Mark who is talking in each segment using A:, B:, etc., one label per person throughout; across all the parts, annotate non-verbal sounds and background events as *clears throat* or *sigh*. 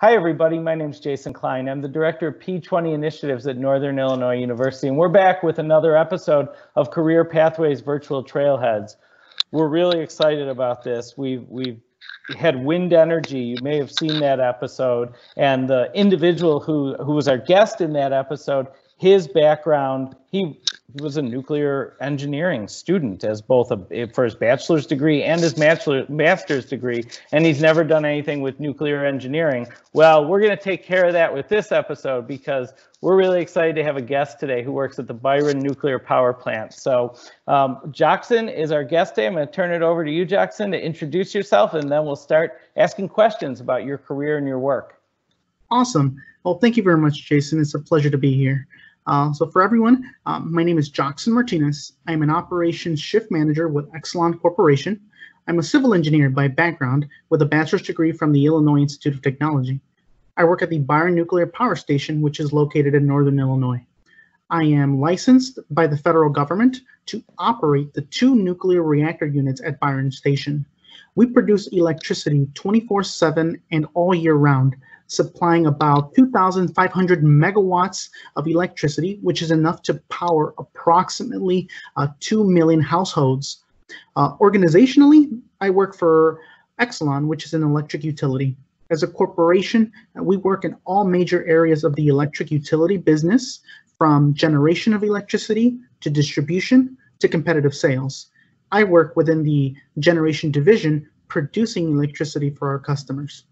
A: Hi, everybody. My name is Jason Klein. I'm the director of P20 Initiatives at Northern Illinois University, and we're back with another episode of Career Pathways Virtual Trailheads. We're really excited about this. We've, we've had wind energy. You may have seen that episode, and the individual who, who was our guest in that episode, his background, he was a nuclear engineering student as both a, for his bachelor's degree and his master's degree, and he's never done anything with nuclear engineering. Well, we're going to take care of that with this episode because we're really excited to have a guest today who works at the Byron Nuclear Power Plant. So um, Jocsan is our guest today. I'm going to turn it over to you, Jocsan, to introduce yourself, and then we'll start asking questions about your career and your work.
B: Awesome. Well, thank you very much, Jason. It's a pleasure to be here. Uh, so for everyone, um, my name is Jocsan Martinez. I'm an operations shift manager with Exelon Corporation. I'm a civil engineer by background with a bachelor's degree from the Illinois Institute of Technology. I work at the Byron Nuclear Power Station, which is located in Northern Illinois. I am licensed by the federal government to operate the two nuclear reactor units at Byron Station. We produce electricity 24 7 and all year round supplying about 2,500 megawatts of electricity, which is enough to power approximately uh, 2 million households. Uh, organizationally, I work for Exelon, which is an electric utility. As a corporation, uh, we work in all major areas of the electric utility business, from generation of electricity to distribution to competitive sales. I work within the generation division producing electricity for our customers.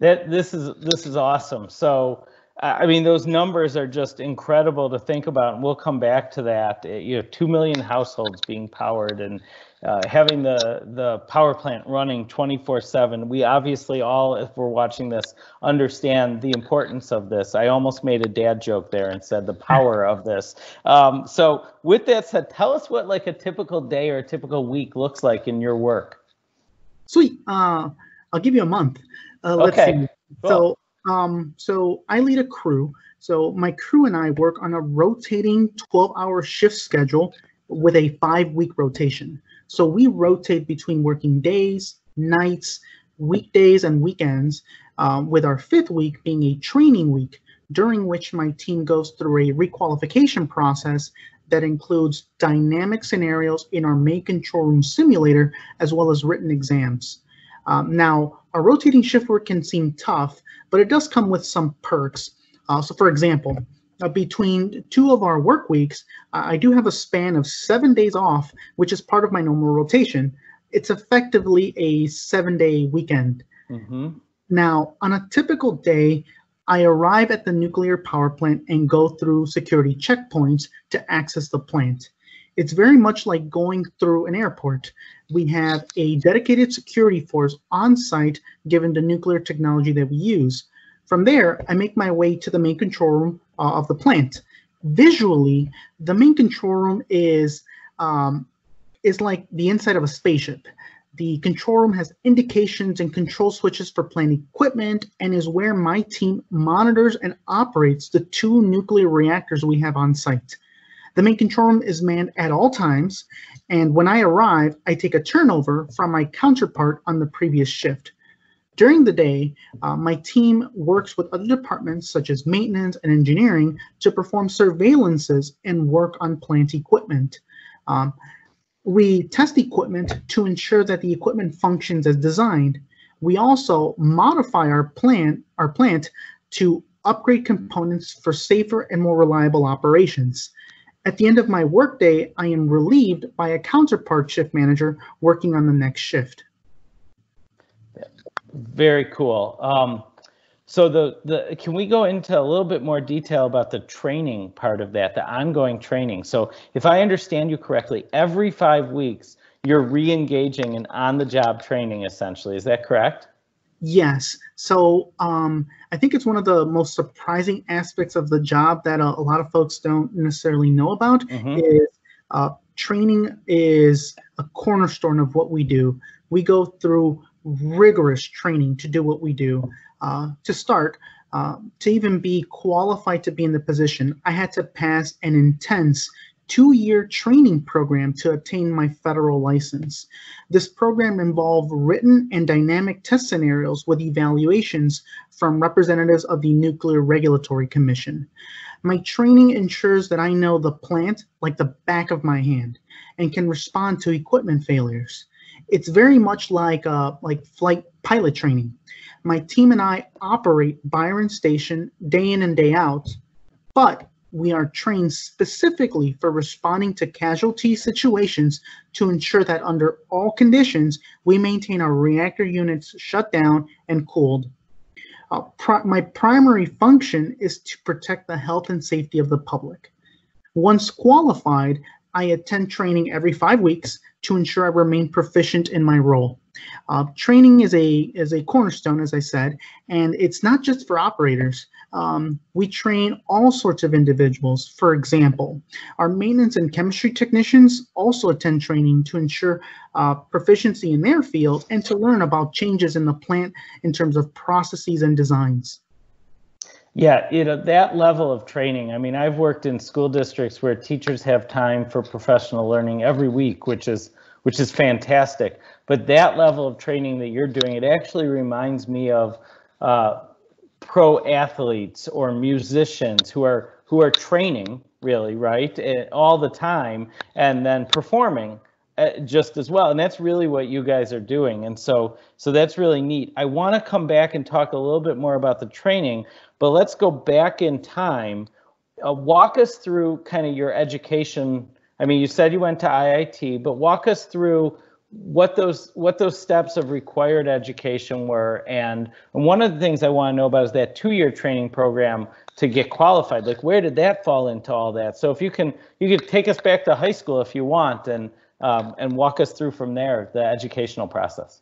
A: That this is this is awesome. So I mean, those numbers are just incredible to think about, and we'll come back to that. Uh, you know, two million households being powered, and uh, having the the power plant running 24/7. We obviously all, if we're watching this, understand the importance of this. I almost made a dad joke there and said the power of this. Um, so, with that said, tell us what like a typical day or a typical week looks like in your work.
B: Sweet. Uh, I'll give you a month. Uh, let's okay. see. Cool. So, um, so I lead a crew. So my crew and I work on a rotating 12-hour shift schedule with a five-week rotation. So we rotate between working days, nights, weekdays, and weekends, um, with our fifth week being a training week, during which my team goes through a requalification process that includes dynamic scenarios in our main control room simulator, as well as written exams. Um, now, a rotating shift work can seem tough, but it does come with some perks. Uh, so, for example, uh, between two of our work weeks, uh, I do have a span of seven days off, which is part of my normal rotation. It's effectively a seven day weekend. Mm-hmm. Now, on a typical day, I arrive at the nuclear power plant and go through security checkpoints to access the plant. It's very much like going through an airport. We have a dedicated security force on site given the nuclear technology that we use. From there, I make my way to the main control room uh, of the plant. Visually, the main control room is um, is like the inside of a spaceship. The control room has indications and control switches for plant equipment and is where my team monitors and operates the two nuclear reactors we have on site. The main control room is manned at all times, and when I arrive, I take a turnover from my counterpart on the previous shift. During the day, uh, my team works with other departments such as maintenance and engineering to perform surveillances and work on plant equipment. Um, we test equipment to ensure that the equipment functions as designed. We also modify our plant, our plant to upgrade components for safer and more reliable operations. At the end of my workday, I am relieved by a counterpart shift manager working on the next shift.
A: Very cool. Um, so the the can we go into a little bit more detail about the training part of that, the ongoing training? So if I understand you correctly, every five weeks you're re-engaging in on-the-job training essentially. Is that correct?
B: Yes. So um, I think it's one of the most surprising aspects of the job that a, a lot of folks don't necessarily know about mm-hmm. is uh, training is a cornerstone of what we do. We go through rigorous training to do what we do. Uh, to start, uh, to even be qualified to be in the position, I had to pass an intense two-year training program to obtain my federal license. This program involved written and dynamic test scenarios with evaluations from representatives of the Nuclear Regulatory Commission. My training ensures that I know the plant like the back of my hand and can respond to equipment failures. It's very much like uh, like flight pilot training. My team and I operate Byron Station day in and day out, but we are trained specifically for responding to casualty situations to ensure that under all conditions, we maintain our reactor units shut down and cooled. Uh, my primary function is to protect the health and safety of the public. Once qualified, I attend training every five weeks to ensure I remain proficient in my role. Uh, training is a is a cornerstone, as I said, and it's not just for operators. Um, we train all sorts of individuals. For example, our maintenance and chemistry technicians also attend training to ensure uh, proficiency in their field and to learn about changes in the plant in terms of processes and designs.
A: Yeah, you know, that level of training. I mean, I've worked in school districts where teachers have time for professional learning every week, which is which is fantastic. But that level of training that you're doing, it actually reminds me of uh, pro athletes or musicians who are who are training really right eh, all the time and then performing uh, just as well. And that's really what you guys are doing. And so so that's really neat. I want to come back and talk a little bit more about the training but let's go back in time. Uh, walk us through kind of your education. I mean you said you went to iit but walk us through what those what those steps of required education were. And, and one of the things i want to know about is that two-year training program to get qualified. Like where did that fall into all that? So if you can you could take us back to high school if you want and um, and walk us through from there the educational process.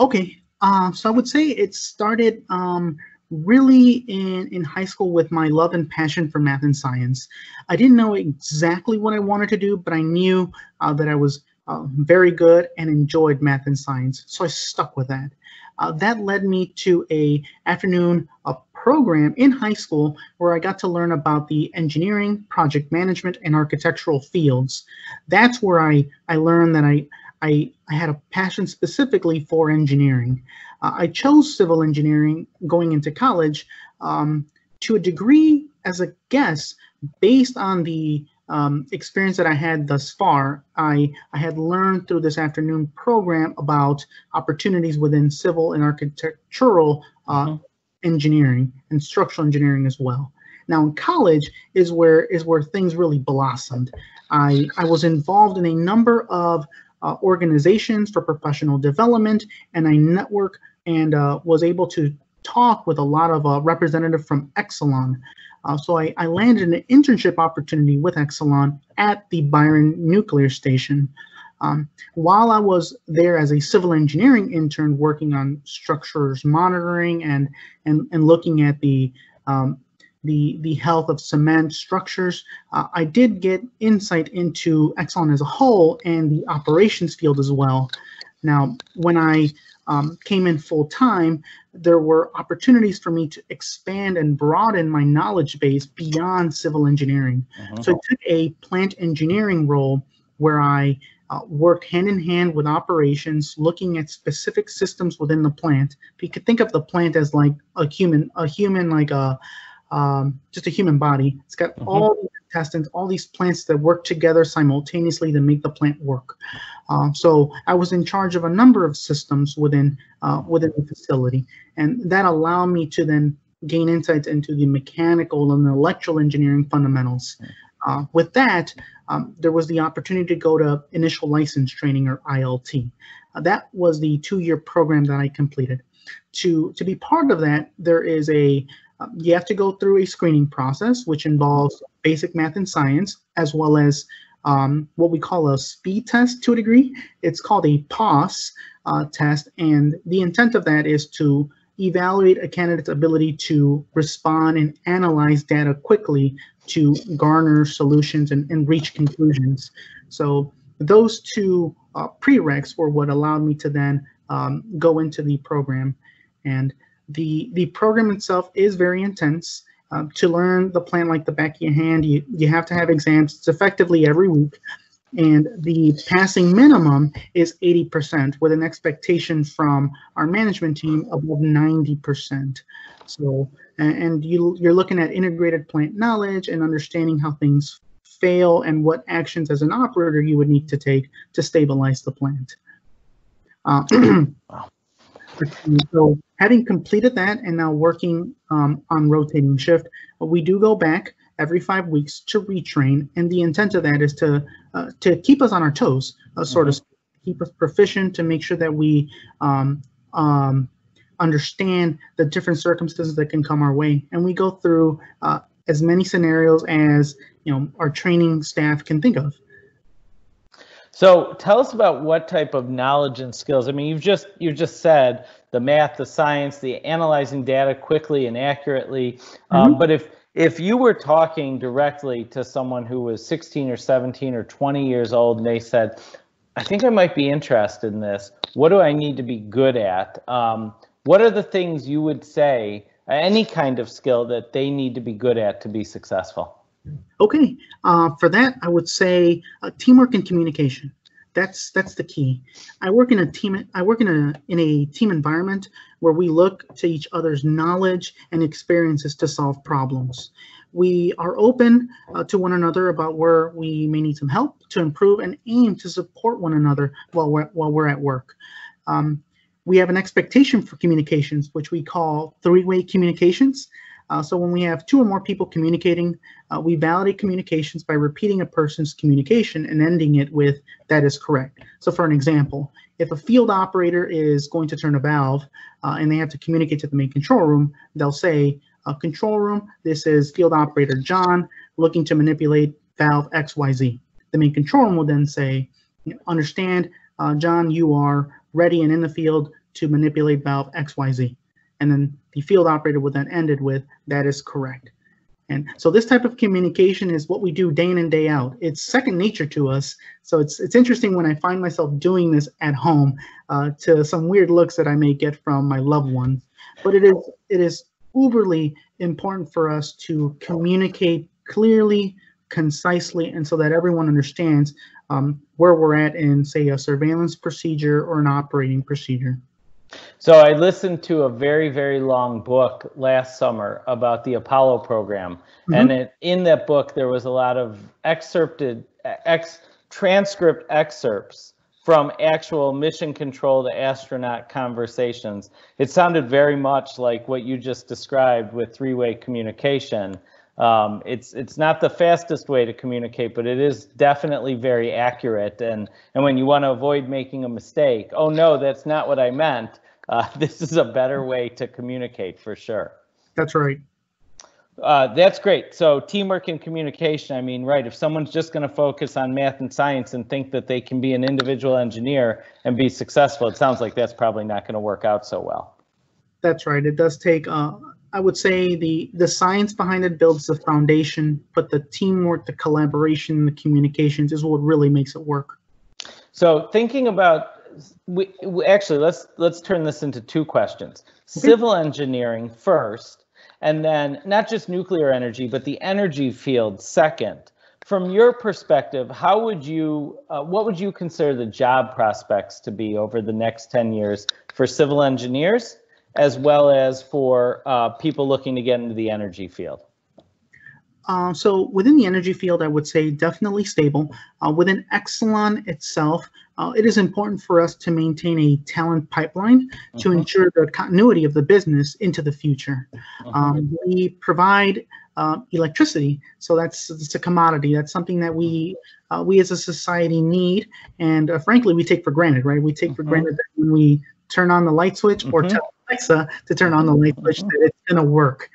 B: Okay. Uh, so i would say it started um, really in in high school with my love and passion for math and science. I didn't know exactly what i wanted to do but i knew uh, that i was uh, very good and enjoyed math and science, so I stuck with that. Uh, that led me to a afternoon a program in high school where I got to learn about the engineering, project management, and architectural fields. That's where I, I learned that I, I, I had a passion specifically for engineering. Uh, I chose civil engineering going into college um, to a degree as a guess based on the um, experience that I had thus far, I, I had learned through this afternoon program about opportunities within civil and architectural uh, mm-hmm. engineering and structural engineering as well. Now in college is where is where things really blossomed. I, I was involved in a number of uh, organizations for professional development and I network and uh, was able to talk with a lot of uh, representative from Exelon. Uh, so I, I, landed an internship opportunity with Exelon at the Byron Nuclear Station. Um, while I was there as a civil engineering intern working on structures monitoring and, and, and looking at the, um, the, the health of cement structures, uh, I did get insight into Exelon as a whole and the operations field as well. Now, when I um, came in full time, there were opportunities for me to expand and broaden my knowledge base beyond civil engineering. Uh-huh. So I took a plant engineering role where I uh, worked hand in hand with operations, looking at specific systems within the plant. You could think of the plant as like a human, a human like a um, just a human body. It's got uh-huh. all these intestines, all these plants that work together simultaneously to make the plant work. Uh, so I was in charge of a number of systems within uh, within the facility, and that allowed me to then gain insights into the mechanical and the electrical engineering fundamentals. Uh, with that, um, there was the opportunity to go to initial license training or ILT. Uh, that was the two-year program that I completed. To to be part of that, there is a you have to go through a screening process, which involves basic math and science, as well as um, what we call a speed test to a degree. It's called a POS uh, test, and the intent of that is to evaluate a candidate's ability to respond and analyze data quickly to garner solutions and, and reach conclusions. So those two uh, prereqs were what allowed me to then um, go into the program. And the, the program itself is very intense. Uh, to learn the plant like the back of your hand, you, you have to have exams. It's effectively every week. And the passing minimum is 80% with an expectation from our management team above 90%. So, and you, you're looking at integrated plant knowledge and understanding how things fail and what actions as an operator you would need to take to stabilize the plant. Uh, *clears throat* so having completed that and now working um, on rotating shift, we do go back every five weeks to retrain, and the intent of that is to uh, to keep us on our toes, uh, sort mm-hmm. of keep us proficient to make sure that we um, um, understand the different circumstances that can come our way, and we go through uh, as many scenarios as you know our training staff can think of.
A: So tell us about what type of knowledge and skills. I mean, you've just you've just said the math, the science, the analyzing data quickly and accurately. Um, mm-hmm. Um, but if if you were talking directly to someone who was 16 or 17 or 20 years old and they said, I think I might be interested in this. What do I need to be good at? Um, what are the things you would say, any kind of skill that they need to be good at to be successful?
B: Okay, uh, for that, I would say uh, teamwork and communication. That's that's the key. I work in a team. I work in a in a team environment where we look to each other's knowledge and experiences to solve problems. We are open uh, to one another about where we may need some help to improve and aim to support one another while we're while we're at work. Um, we have an expectation for communications, which we call three-way communications. Uh, so when we have two or more people communicating, uh, we validate communications by repeating a person's communication and ending it with that is correct. So for an example, if a field operator is going to turn a valve uh, and they have to communicate to the main control room, they'll say, uh, control room, this is field operator John looking to manipulate valve XYZ. The main control room will then say, understand, uh, John, you are ready and in the field to manipulate valve XYZ and then the field operator would then end it with, that is correct. And so this type of communication is what we do day in and day out. It's second nature to us. So it's it's interesting when I find myself doing this at home uh, to some weird looks that I may get from my loved ones. But it is it is uberly important for us to communicate clearly, concisely, and so that everyone understands um, where we're at in, say, a surveillance procedure or an operating procedure.
A: So I listened to a very, very long book last summer about the Apollo program. Mm-hmm. And it, in that book, there was a lot of excerpted, ex, transcript excerpts from actual mission control to astronaut conversations. It sounded very much like what you just described with three-way communication. Um, it's it's not the fastest way to communicate, but it is definitely very accurate. And and when you want to avoid making a mistake, oh no, that's not what I meant uh, *laughs* this is a better way to communicate for sure.
B: That's right.
A: Uh, that's great. So teamwork and communication. I mean, right. If someone's just going to focus on math and science and think that they can be an individual engineer and be successful, it sounds like that's probably not going to work out so well.
B: That's right. It does take. Uh, I would say the the science behind it builds the foundation, but the teamwork, the collaboration, the communications is what really makes it work.
A: So thinking about we, we, actually let's let's turn this into two questions. Civil engineering first, and then not just nuclear energy, but the energy field second. From your perspective, how would you uh, what would you consider the job prospects to be over the next 10 years for civil engineers as well as for uh, people looking to get into the energy field?
B: Uh, so within the energy field, I would say definitely stable. Uh, within Exelon itself, uh, it is important for us to maintain a talent pipeline uh-huh. to ensure the continuity of the business into the future. Uh-huh. Um, we provide uh, electricity, so that's it's a commodity. That's something that we uh, we as a society need, and uh, frankly, we take for granted. Right? We take uh-huh. for granted that when we turn on the light switch or tell Alexa to turn on the light switch, that it's going to work.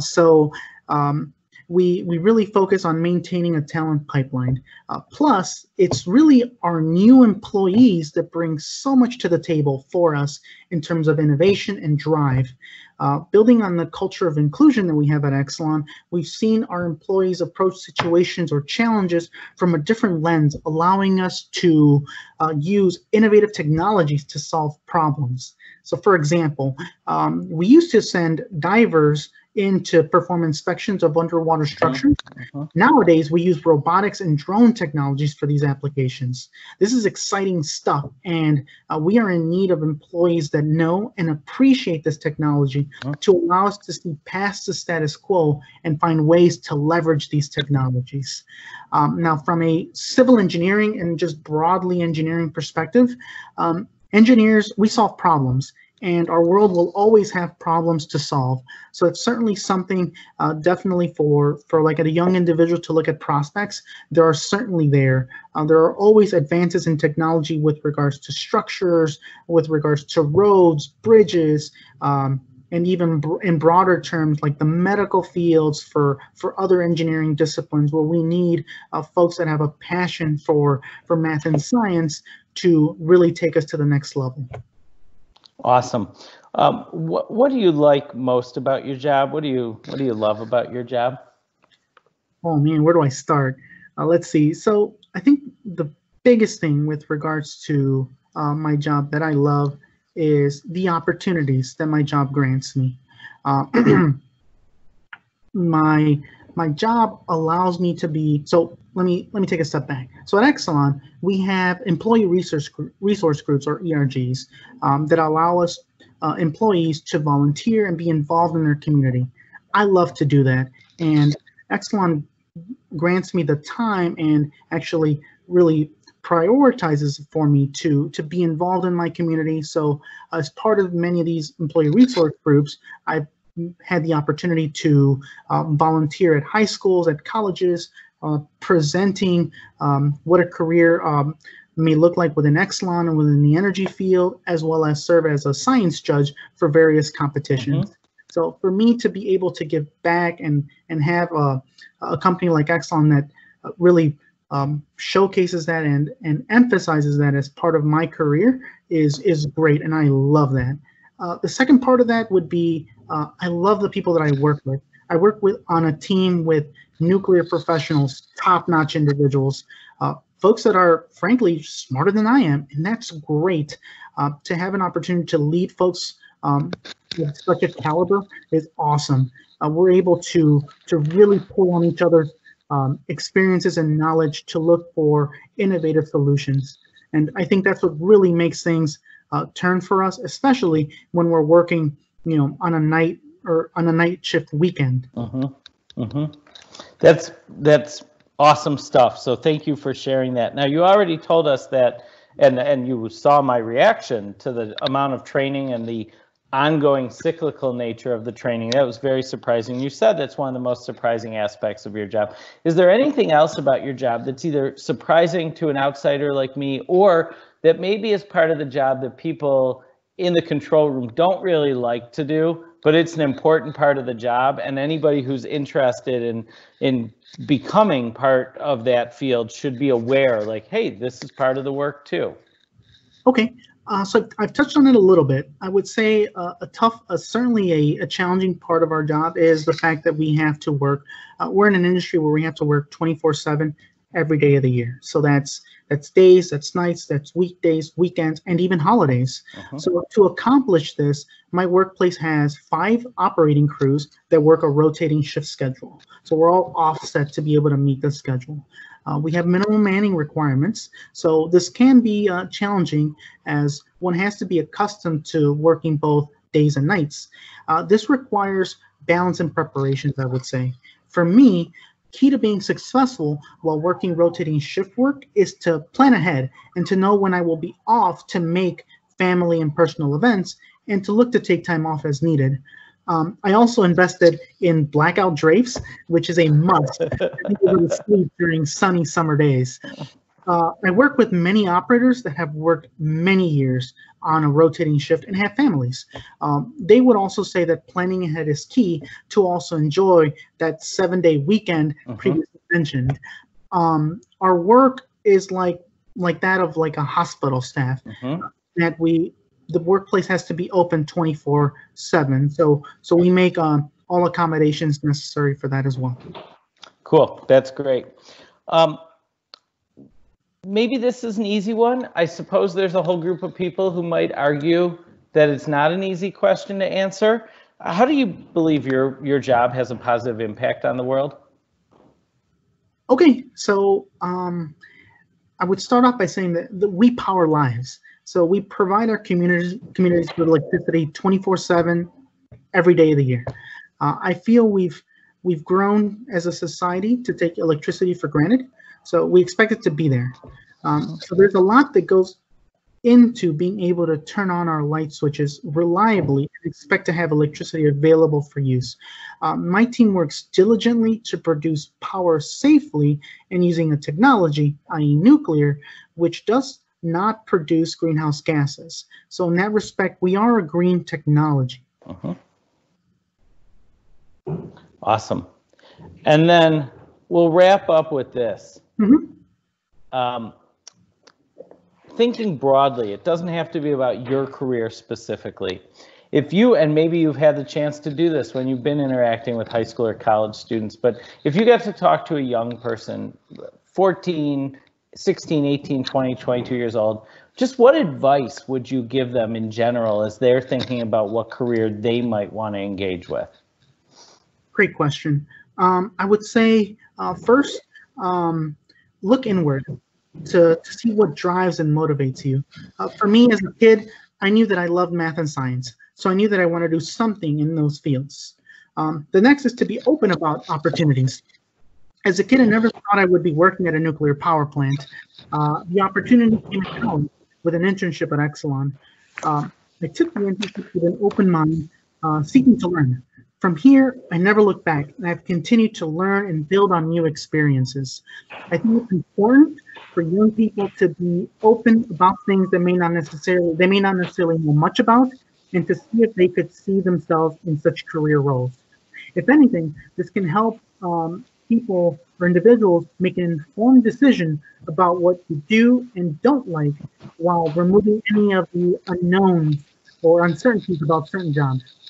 B: so um, we we really focus on maintaining a talent pipeline. Uh, plus, it's really our new employees that bring so much to the table for us in terms of innovation and drive. Uh, building on the culture of inclusion that we have at Exelon, we've seen our employees approach situations or challenges from a different lens, allowing us to uh, use innovative technologies to solve problems. So, for example, um, we used to send divers in to perform inspections of underwater structures. Mm-hmm. Nowadays, we use robotics and drone technologies for these applications. This is exciting stuff, and uh, we are in need of employees that know and appreciate this technology mm-hmm. to allow us to see past the status quo and find ways to leverage these technologies. Um, now, from a civil engineering and just broadly engineering perspective, um, engineers, we solve problems and our world will always have problems to solve. So it's certainly something uh, definitely for, for like a young individual to look at prospects. There are certainly there. Uh, there are always advances in technology with regards to structures, with regards to roads, bridges, um, and even in broader terms like the medical fields for for other engineering disciplines where we need uh, folks that have a passion for for math and science to really take us to the next level
A: awesome. Um, what, what do you like most about your job? What do you what do you love about your job?
B: Oh man where do i start? Uh, let's see. So i think the biggest thing with regards to uh, my job that i love is the opportunities that my job grants me. Uh, *clears throat* my my job allows me to be so let me let me take a step back so at exelon we have employee resource resource groups or ergs um, that allow us uh, employees to volunteer and be involved in their community i love to do that and exelon grants me the time and actually really prioritizes for me to to be involved in my community. So as part of many of these employee resource groups, I've had the opportunity to um, volunteer at high schools, at colleges, uh, presenting um, what a career um, may look like within Exelon and within the energy field, as well as serve as a science judge for various competitions. Mm-hmm. So for me to be able to give back and and have a, a company like Exelon that uh, really um, showcases that and and emphasizes that as part of my career is is great, and I love that. Uh, the second part of that would be uh, I love the people that I work with. I work with on a team with nuclear professionals, top-notch individuals, uh, folks that are frankly smarter than I am, and that's great. Uh, to have an opportunity to lead folks um, with such a caliber is awesome. Uh, we're able to to really pull on each other's um, experiences and knowledge to look for innovative solutions. And I think that's what really makes things uh, turn for us, especially when we're working, you know, on a night or on a night shift weekend.
A: Uh-huh. Uh-huh. That's that's awesome stuff. So thank you for sharing that. Now you already told us that, and and you saw my reaction to the amount of training and the ongoing cyclical nature of the training. That was very surprising. You said that's one of the most surprising aspects of your job. Is there anything else about your job that's either surprising to an outsider like me or that maybe is part of the job that people in the control room don't really like to do, but it's an important part of the job and anybody who's interested in in becoming part of that field should be aware like, hey, this is part of the work too.
B: Okay, uh, so I've touched on it a little bit. I would say uh, a tough, uh, certainly a, a, challenging part of our job is the fact that we have to work. Uh, we're in an industry where we have to work 24/7 every day of the year. So that's that's days, that's nights, that's weekdays, weekends, and even holidays. Uh-huh. So to accomplish this, my workplace has five operating crews that work a rotating shift schedule. So we're all offset to be able to meet the schedule. Uh, we have minimum manning requirements, so this can be uh, challenging as one has to be accustomed to working both days and nights. Uh, this requires balance and preparations, I would say. For me, key to being successful while working rotating shift work is to plan ahead and to know when I will be off to make family and personal events and to look to take time off as needed. Um, I also invested in blackout drapes, which is a must *laughs* to sleep during sunny summer days. Uh, I work with many operators that have worked many years on a rotating shift and have families. Um, they would also say that planning ahead is key to also enjoy that seven day weekend uh-huh. previously mentioned. Um, our work is like like that of like a hospital staff uh-huh. that we the workplace has to be open 24 7 so so we make um, all accommodations necessary for that as well
A: cool that's great um, maybe this is an easy one i suppose there's a whole group of people who might argue that it's not an easy question to answer How do you believe your your job has a positive impact on the world?
B: Okay, so um, I would start off by saying that, that we power lives. So we provide our communities communities with electricity 24/7, every day of the year. Uh, I feel we've we've grown as a society to take electricity for granted, so we expect it to be there. Um, so there's a lot that goes into being able to turn on our light switches reliably and expect to have electricity available for use. Um, my team works diligently to produce power safely and using a technology, i.e. nuclear, which does not produce greenhouse gases. So in that respect, we are a green technology.
A: Uh-huh. Awesome. And then we'll wrap up with this. Mm-hmm. Um, thinking broadly, it doesn't have to be about your career specifically. If you, and maybe you've had the chance to do this when you've been interacting with high school or college students, but if you get to talk to a young person, 14, 16, 18, 20, 22 years old, just what advice would you give them in general as they're thinking about what career they might want to engage with?
B: Great question. Um, I would say uh, first, um, look inward to, to see what drives and motivates you. Uh, for me as a kid, I knew that I loved math and science, so I knew that I want to do something in those fields. Um, the next is to be open about opportunities. As a kid, I never thought I would be working at a nuclear power plant. Uh, the opportunity came with an internship at Exelon. Uh, I took the internship with an open mind, uh, seeking to learn. From here, I never looked back, and I've continued to learn and build on new experiences. I think it's important for young people to be open about things that may not necessarily they may not necessarily know much about, and to see if they could see themselves in such career roles. If anything, this can help um, people or individuals make an informed decision about what to do and don't like while removing any of the unknowns or uncertainties about certain jobs.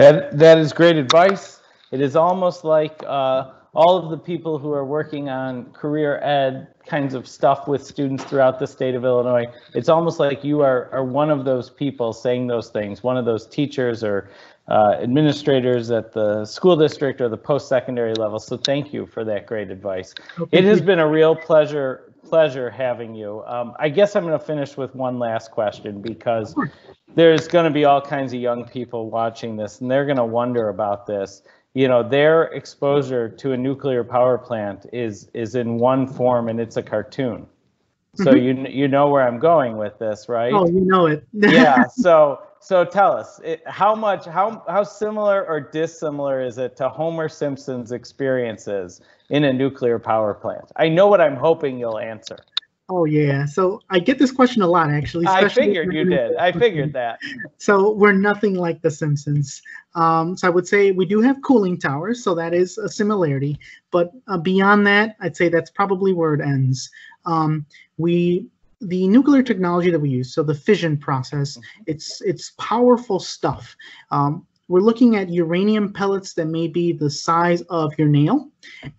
A: That that is great advice. It is almost like uh, all of the people who are working on career ed kinds of stuff with students throughout the state of Illinois. It's almost like you are are one of those people saying those things, one of those teachers or uh, administrators at the school district or the post-secondary level. So thank you for that great advice. It has been a real pleasure pleasure having you. Um, I guess I'm going to finish with one last question because there's going to be all kinds of young people watching this and they're going to wonder about this you know their exposure to a nuclear power plant is is in one form and it's a cartoon so mm-hmm. you you know where i'm going with this right
B: oh you know it *laughs*
A: yeah so so tell us it, how much how how similar or dissimilar is it to homer simpson's experiences in a nuclear power plant i know what i'm hoping you'll answer
B: Oh yeah. So I get this question a lot actually.
A: I figured you did. I figured that.
B: So we're nothing like The Simpsons. Um, so I would say we do have cooling towers, so that is a similarity. But uh, beyond that, I'd say that's probably where it ends. Um, we the nuclear technology that we use, so the fission process, mm-hmm. it's it's powerful stuff. Um, we're looking at uranium pellets that may be the size of your nail,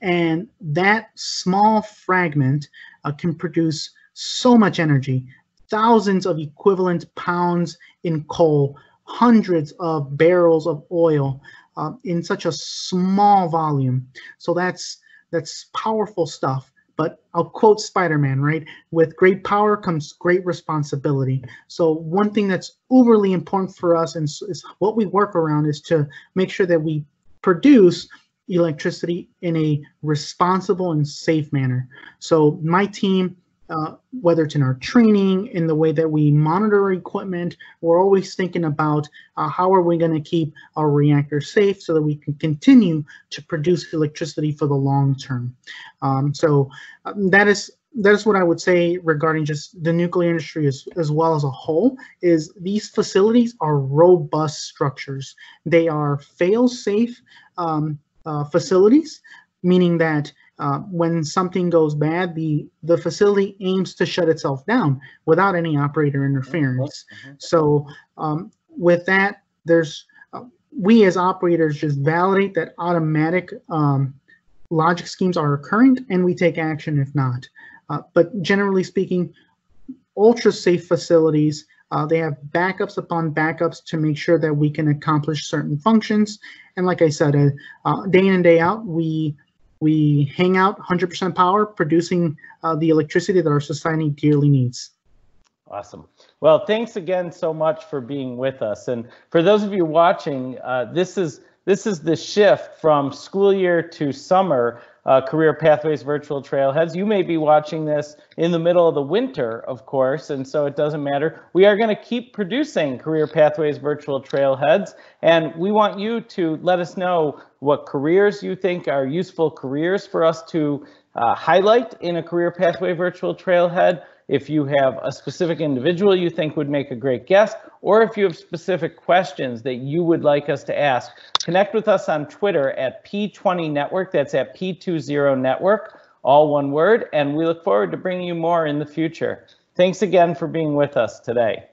B: and that small fragment uh, can produce so much energy, thousands of equivalent pounds in coal, hundreds of barrels of oil uh, in such a small volume. So that's that's powerful stuff. But I'll quote Spider-Man, right? With great power comes great responsibility. So one thing that's overly important for us and is what we work around is to make sure that we produce electricity in a responsible and safe manner. So my team, uh, whether it's in our training, in the way that we monitor equipment, we're always thinking about uh, how are we going to keep our reactor safe so that we can continue to produce electricity for the long term. Um, so um, that is that is what I would say regarding just the nuclear industry as, as well as a whole is these facilities are robust structures. They are fail safe. Um, uh, facilities, meaning that uh, when something goes bad, the the facility aims to shut itself down without any operator interference. Mm-hmm. So um, with that, there's uh, we as operators just validate that automatic um, logic schemes are occurring, and we take action if not. Uh, but generally speaking, ultra safe facilities Uh, they have backups upon backups to make sure that we can accomplish certain functions. And like I said, uh, uh, day in and day out, we we hang out 100% power, producing uh, the electricity that our society dearly needs.
A: Awesome. Well, thanks again so much for being with us. And for those of you watching, uh, this is this is the shift from school year to summer uh, Career Pathways Virtual Trailheads. You may be watching this in the middle of the winter, of course, and so it doesn't matter. We are going to keep producing Career Pathways Virtual Trailheads, and we want you to let us know what careers you think are useful careers for us to uh, highlight in a Career Pathway Virtual Trailhead if you have a specific individual you think would make a great guest, or if you have specific questions that you would like us to ask, connect with us on Twitter at P20 Network. That's at P20 Network, all one word. And we look forward to bringing you more in the future. Thanks again for being with us today.